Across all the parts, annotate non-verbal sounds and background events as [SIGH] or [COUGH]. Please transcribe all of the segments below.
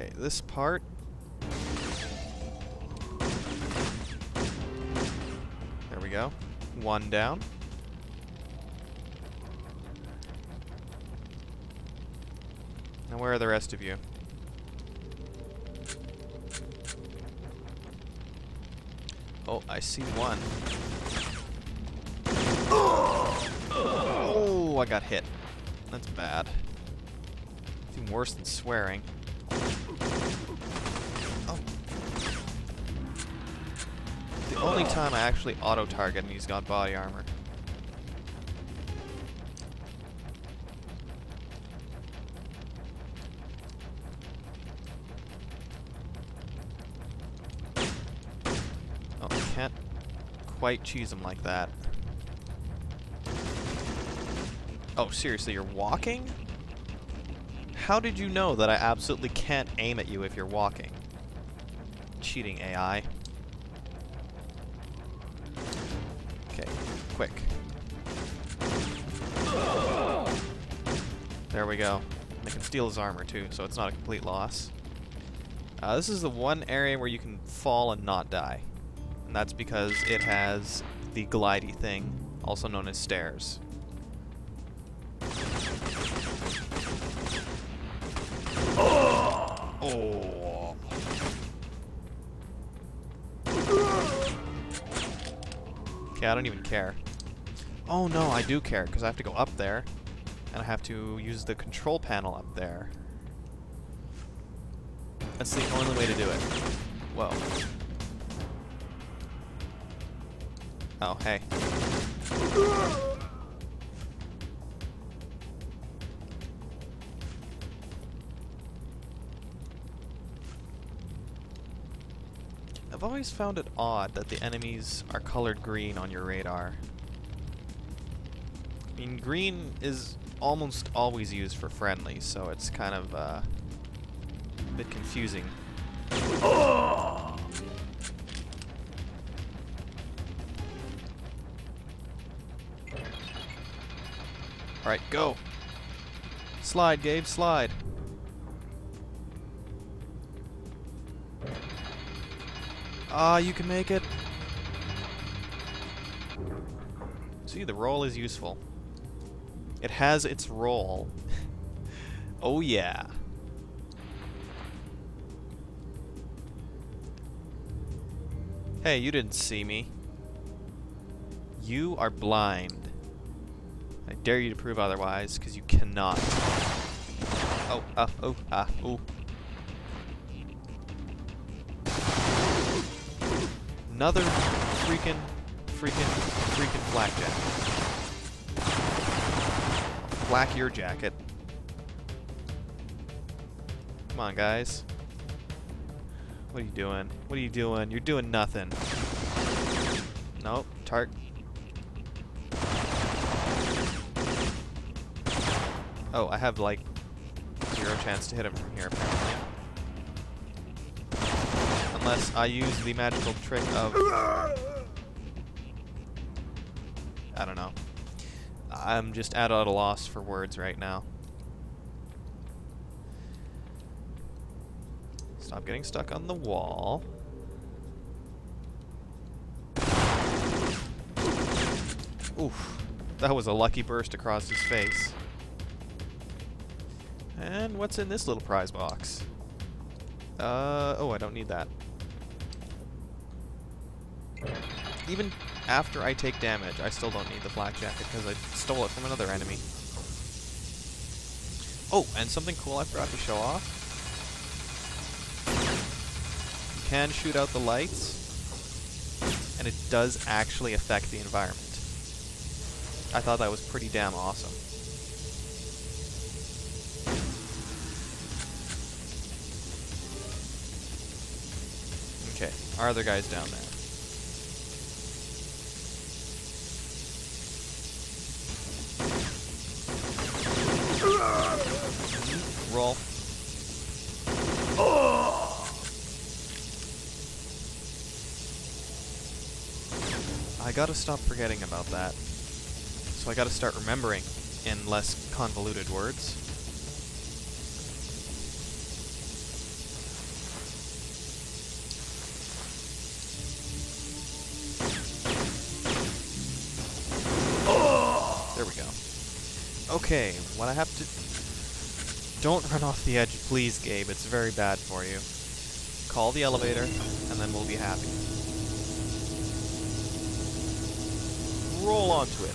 Okay, this part. There we go. One down. Now where are the rest of you? Oh, I see one. Oh, I got hit. That's bad. Even worse than swearing. Only time I actually auto-target and he's got body armor. Oh, I can't quite cheese him like that. Oh, seriously, you're walking? How did you know that I absolutely can't aim at you if you're walking? Cheating AI. Quick. There we go. And I can steal his armor too, so it's not a complete loss. Uh, this is the one area where you can fall and not die. And that's because it has the glidey thing, also known as stairs. Oh. Okay, I don't even care. Oh no, I do care, because I have to go up there. And I have to use the control panel up there. That's the only way to do it. Whoa. Oh, hey. I've always found it odd that the enemies are colored green on your radar. Mean, green is almost always used for friendly, so it's kind of uh, a bit confusing. Alright, go! Slide, Gabe, slide! Ah, you can make it! See, the roll is useful. It has its role. oh yeah. Hey, you didn't see me. You are blind. I dare you to prove otherwise, because you cannot. Oh, ah, oh, ah, oh. Another freaking, freaking, freaking flak jacket. Black your jacket. Come on, guys. What are you doing? What are you doing? You're doing nothing. Nope. Tark. Oh, I have like zero chance to hit him from here apparently. Unless I use the magical trick of... I don't know. I'm just at a loss for words right now. Stop getting stuck on the wall. Oof. That was a lucky burst across his face. And what's in this little prize box? Uh, oh, I don't need that. Even after I take damage, I still don't need the flak jacket because I stole it from another enemy. Oh, and something cool I forgot to show off. You can shoot out the lights, and it does actually affect the environment. I thought that was pretty damn awesome. Okay, our other guy's down there. I gotta stop forgetting about that. So I gotta start remembering in less convoluted words. There we go. Okay, what I have to... Don't run off the edge, please, Gabe. It's very bad for you. Call the elevator, and then we'll be happy. Roll onto it.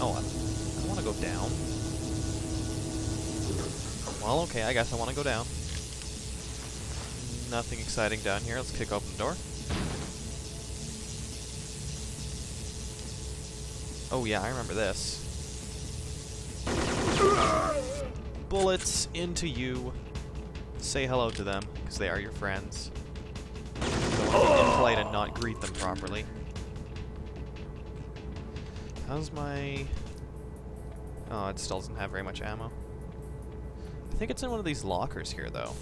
Oh, I, I want to go down. Well, okay, I guess I want to go down. Nothing exciting down here. Let's kick open the door. Oh yeah, I remember this. Bullets into you. Say hello to them, because they are your friends. To be impolite and not greet them properly. How's my... Oh, it still doesn't have very much ammo. I think it's in one of these lockers here, though.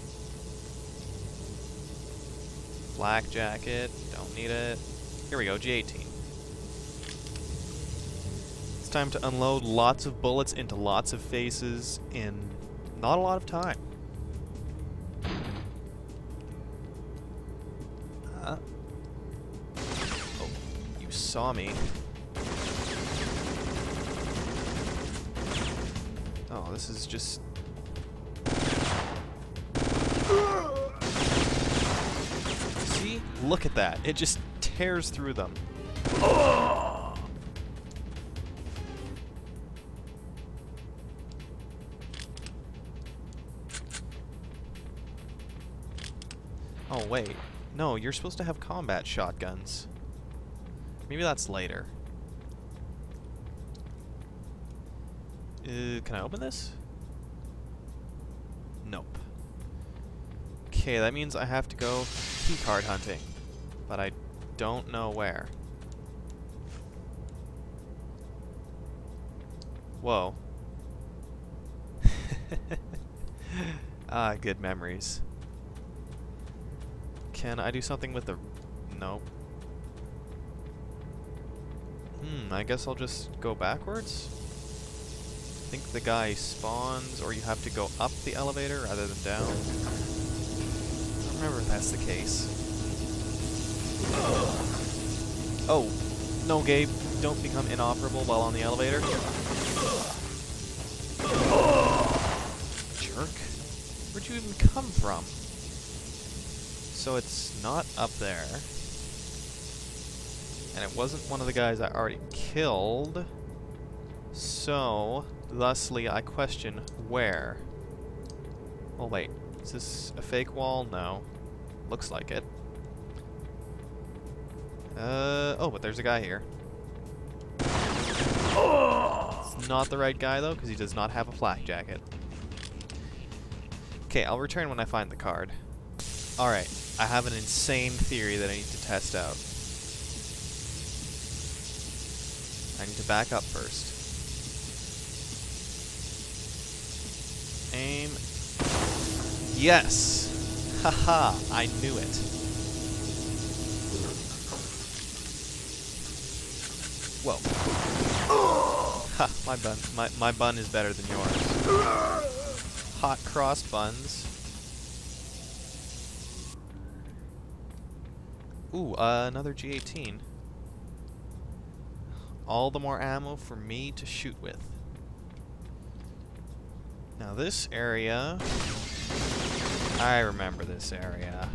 Black jacket, don't need it. Here we go, G18. It's time to unload lots of bullets into lots of faces in not a lot of time. Uh, oh, you saw me. This is just... See? Look at that. It just tears through them. Oh, wait. No, you're supposed to have combat shotguns. Maybe that's later. Uh, can I open this? Nope. Okay, that means I have to go keycard hunting. But I don't know where. Whoa. [LAUGHS] ah, good memories. Can I do something with the... Nope. Hmm, I guess I'll just go backwards? I think the guy spawns, or you have to go up the elevator rather than down. I don't remember if that's the case. Oh, no, Gabe. Don't become inoperable while on the elevator. Jerk. Where'd you even come from? So it's not up there. And it wasn't one of the guys I already killed. So, thusly, I question where. Oh, wait. Is this a fake wall? No. Looks like it. Uh, oh, but there's a guy here. It's not the right guy, though, because he does not have a flak jacket. Okay, I'll return when I find the card. Alright, I have an insane theory that I need to test out. I need to back up first. Aim. Yes! Haha, I knew it. Whoa. Ha, my bun. My, my bun is better than yours. Hot cross buns. Ooh, uh, another G18. All the more ammo for me to shoot with. Now this area... I remember this area.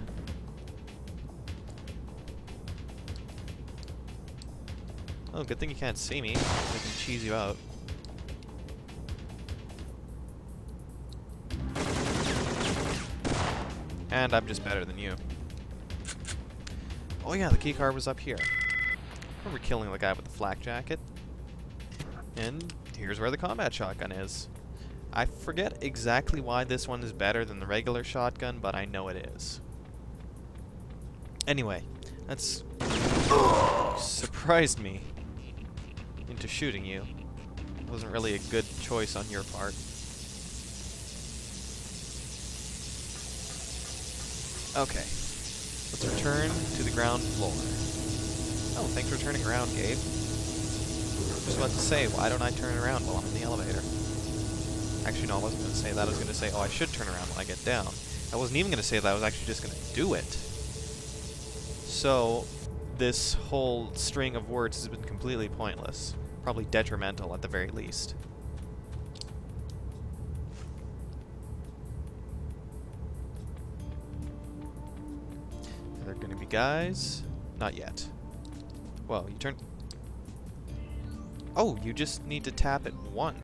Oh, good thing you can't see me. I can cheese you out. And I'm just better than you. Oh yeah, the keycard was up here. Remember killing the guy with the flak jacket. And here's where the combat shotgun is. I forget exactly why this one is better than the regular shotgun, but I know it is. Anyway, that's surprised me into shooting you. Wasn't really a good choice on your part. Okay. Let's return to the ground floor. Oh, thanks for turning around, Gabe. I was about to say, why don't I turn around while I'm in the elevator? Actually, no, I wasn't going to say that. I was going to say, oh, I should turn around when I get down. I wasn't even going to say that. I was actually just going to do it. So, this whole string of words has been completely pointless. Probably detrimental at the very least. Are there going to be guys? Not yet. Well, you turn... Oh, you just need to tap it once.